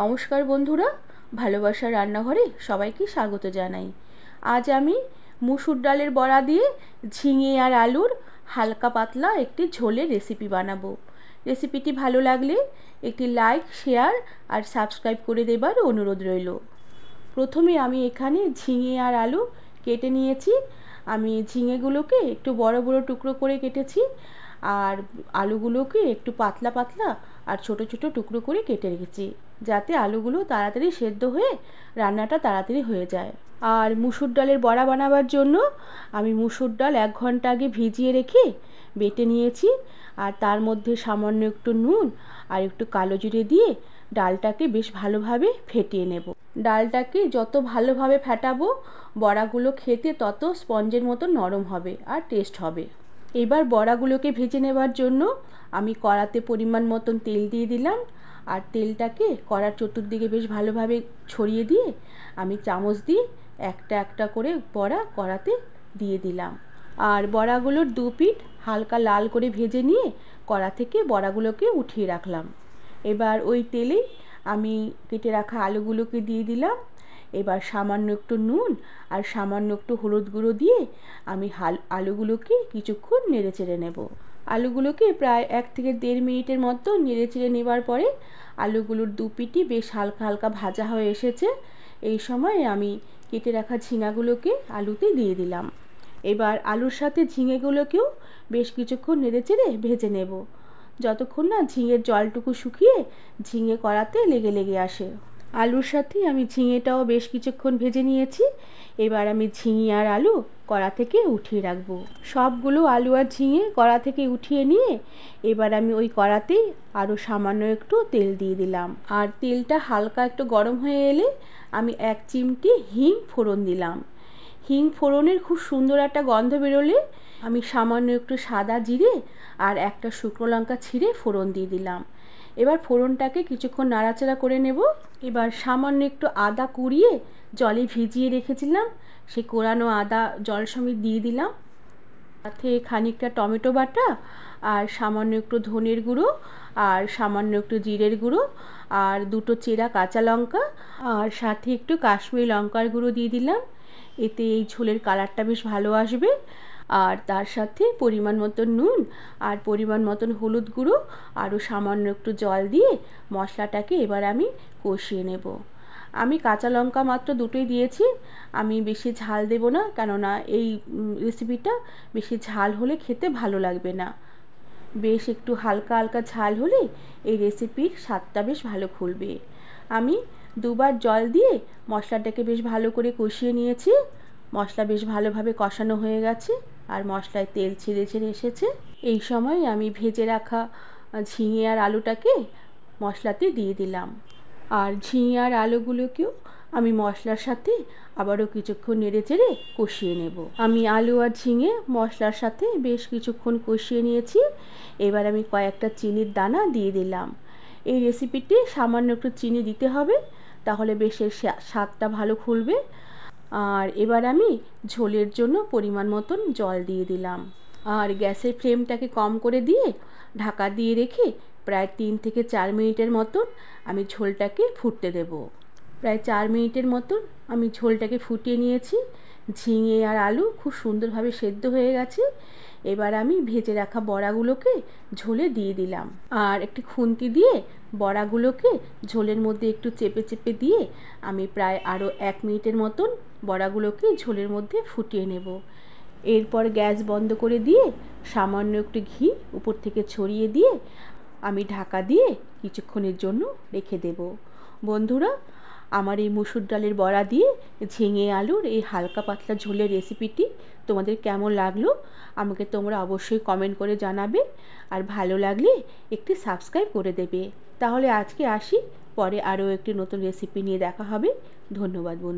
নমস্কার বন্ধুরা ভালোবাসার রান্নাঘরে সবাইকে স্বাগত জানাই। আজ আমি মুসুর ডালের বড়া দিয়ে ঝিঙে আর আলুর হালকা পাতলা একটি ঝোলের রেসিপি বানাবো। রেসিপিটি ভালো লাগলে একটি লাইক শেয়ার আর সাবস্ক্রাইব করে দেবার অনুরোধ রইল। প্রথমে আমি এখানে ঝিঙে আর আলু কেটে নিয়েছি। আমি ঝিঙেগুলোকে একটু বড় বড় টুকরো করে কেটেছি আর আলুগুলোকে একটু পাতলা পাতলা আর ছোট ছোট টুকরো করে কেটে রেখেছি। যাতে আলুগুলো তাড়াতাড়ি সেদ্ধ হয়ে রান্নাটা তাড়াতাড়ি হয়ে যায়। আর মুসুর ডালের বড়া বানাবার জন্য আমি মুসুর ডাল এক ঘণ্টা আগে ভিজিয়ে রেখে বেটে নিয়েছি। আর তার মধ্যে সামান্য একটু নুন আর একটু কালো জিরে দিয়ে ডালটাকে বেশ ভালোভাবে ফেটিয়ে নেব। ডালটাকে যত ভালোভাবে ফেটাবো, বড়াগুলো খেতে তত স্পঞ্জের মতো নরম হবে আর টেস্ট হবে। এবার বড়াগুলোকে ভেজে নেবার জন্য আমি কড়াতে পরিমাণ মতন তেল দিয়ে দিলাম। আর তেলটাকে কড়ার চতুর্দিকে বেশ ভালোভাবে ছড়িয়ে দিয়ে আমি চামচ দিয়ে একটা একটা করে বড়া কড়াতে দিয়ে দিলাম। আর বড়াগুলোর দু পিঠ হালকা লাল করে ভেজে নিয়ে কড়া থেকে বড়াগুলোকে উঠিয়ে রাখলাম। এবার ওই তেলেই আমি কেটে রাখা আলুগুলোকে দিয়ে দিলাম। এবার সামান্য একটু নুন আর সামান্য একটু হলুদ গুঁড়ো দিয়ে আমি হাল, আলুগুলোকে কিছুক্ষণ নেড়ে চেড়ে নেব। আলুগুলোকে প্রায় এক থেকে দেড় মিনিটের মতো নেড়ে চেড়ে নেবার পরে আলুগুলোর দু পিটি বেশ হালকা হালকা ভাজা হয়ে এসেছে। এই সময় আমি কেটে রাখা ঝিঙাগুলোকে আলুতে দিয়ে দিলাম। এবার আলুর সাথে ঝিঙেগুলোকেও বেশ কিছুক্ষণ নেড়ে চেড়ে ভেজে নেব। যতক্ষণ না ঝিঙের জলটুকু শুকিয়ে ঝিঙে কড়াতে লেগে লেগে আসে। আলুর সাথে আমি ঝিঙেটাও বেশ কিছুক্ষণ ভেজে নিয়েছি। এবার আমি ঝিঙে আর আলু কড়া থেকে উঠিয়ে রাখব। সবগুলো আলু আর ঝিঙে কড়া থেকে উঠিয়ে নিয়ে এবার আমি ওই কড়াতেই আরও সামান্য একটু তেল দিয়ে দিলাম। আর তেলটা হালকা একটু গরম হয়ে এলে আমি এক চিমটি হিং ফোড়ন দিলাম। হিং ফোড়নের খুব সুন্দর একটা গন্ধ বেরোলে আমি সামান্য একটু সাদা জিরে আর একটা শুকনো লঙ্কা ছিঁড়ে ফোড়ন দিয়ে দিলাম। এবার ফোড়নটাকে কিছুক্ষণ নাড়াচাড়া করে নেব। এবার সামান্য একটু আদা কুড়িয়ে জলে ভিজিয়ে রেখেছিলাম। সেই কোরানো আদা জল সমেত দিয়ে দিলাম। সাথে খানিকটা টমেটো বাটা আর সামান্য একটু ধনের গুঁড়ো আর সামান্য একটু জিরের গুঁড়ো আর দুটো চেরা কাঁচা লঙ্কা আর সাথে একটু কাশ্মীরি লঙ্কার গুঁড়ো দিয়ে দিলাম। এতে এই ঝোলের কালারটা বেশ ভালো আসবে। আর তার সাথে পরিমাণ মতন নুন আর পরিমাণ মতন হলুদ গুঁড়ো আরও সামান্য একটু জল দিয়ে মশলাটাকে এবার আমি কষিয়ে নেব। আমি কাঁচা লঙ্কা মাত্র দুটোই দিয়েছি। আমি বেশি ঝাল দেব না, কেননা এই রেসিপিটা বেশি ঝাল হলে খেতে ভালো লাগবে না। বেশ একটু হালকা হালকা ঝাল হলে এই রেসিপির স্বাদটা বেশ ভালো খুলবে। আমি দুবার জল দিয়ে মশলাটাকে বেশ ভালো করে কষিয়ে নিয়েছি। মশলা বেশ ভালোভাবে কষানো হয়ে গেছে। আর মশলায় তেল ছেড়ে ছেড়ে এসেছে। এই সময় আমি ভেজে রাখা ঝিঙে আর আলুটাকে মশলাতে দিয়ে দিলাম। আর ঝিঙে আর আলুগুলোকেও আমি মশলার সাথে আবারও কিছুক্ষণ নেড়ে চেড়ে কষিয়ে নেব। আমি আলু আর ঝিঙে মশলার সাথে বেশ কিছুক্ষণ কষিয়ে নিয়েছি। এবার আমি কয়েকটা চিনির দানা দিয়ে দিলাম। এই রেসিপিটি সামান্য একটু চিনি দিতে হবে, তাহলে বেশ এর স্বাদটা ভালো খুলবে আর এবার আমি ঝোলের জন্য পরিমাণ মতন জল দিয়ে দিলাম। আর গ্যাসের ফ্লেমটাকে কম করে দিয়ে ঢাকা দিয়ে রেখে প্রায় তিন থেকে চার মিনিটের মতন আমি ঝোলটাকে ফুটতে দেব। প্রায় চার মিনিটের মতন আমি ঝোলটাকে ফুটিয়ে নিয়েছি। ঝিঙে আর আলু খুব সুন্দরভাবে সেদ্ধ হয়ে গেছে। এবার আমি ভেজে রাখা বড়াগুলোকে ঝোলে দিয়ে দিলাম। আর একটি খুন্তি দিয়ে বড়াগুলোকে ঝোলের মধ্যে একটু চেপে চেপে দিয়ে আমি প্রায় আরও এক মিনিটের মতন বড়াগুলোকে ঝোলের মধ্যে ফুটিয়ে নেব। এরপর গ্যাস বন্ধ করে দিয়ে সামান্য একটু ঘি উপর থেকে ছড়িয়ে দিয়ে আমি ঢাকা দিয়ে কিছুক্ষণের জন্য রেখে দেব। বন্ধুরা আমার এই মুসুর ডালের বড়া দিয়ে ঝিঙে আলুর এই হালকা পাতলা ঝোলের রেসিপিটি তোমাদের কেমন লাগল, আমাকে তোমরা অবশ্যই কমেন্ট করে জানাবে। আর ভালো লাগলে একটি সাবস্ক্রাইব করে দেবে। তাহলে আজকে আসি, পরে আরও একটি নতুন রেসিপি নিয়ে দেখা হবে। ধন্যবাদ বন্ধু।